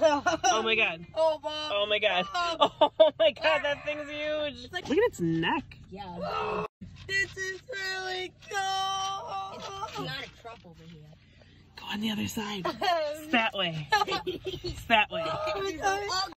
Oh my god. Oh, Bob. Oh my god. Oh, oh my god, that thing's huge. Look at its neck. Yeah. This is really cool. It's not a truck over here. Go on the other side. It's that way. It's that way. Oh,